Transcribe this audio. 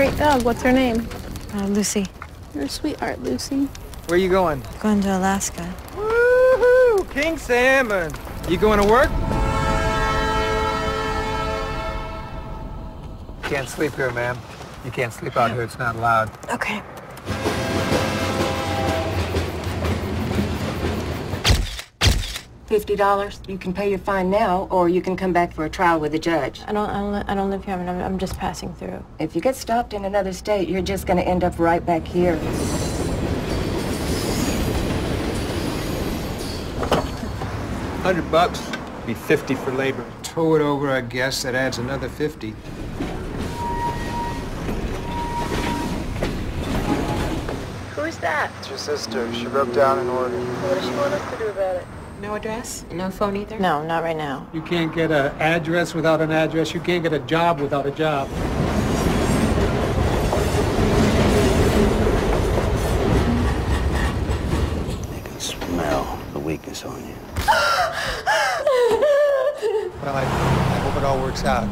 great dog. What's her name? Uh, Lucy. You're a sweetheart, Lucy. Where are you going? Going to Alaska. Woohoo! King salmon. You going to work? Can't sleep here, ma'am. You can't sleep out here. It's not allowed. Okay. Fifty dollars. You can pay your fine now, or you can come back for a trial with the judge. I don't, I don't, I don't live here. I mean, I'm, I'm just passing through. If you get stopped in another state, you're just going to end up right back here. Hundred bucks. Be fifty for labor. Tow it over, I guess. That adds another fifty. Who's that? It's your sister. She broke down in Oregon. What does she want us to do about it? No address? No phone either? No, not right now. You can't get an address without an address. You can't get a job without a job. They can smell the weakness on you. Well, I, I hope it all works out.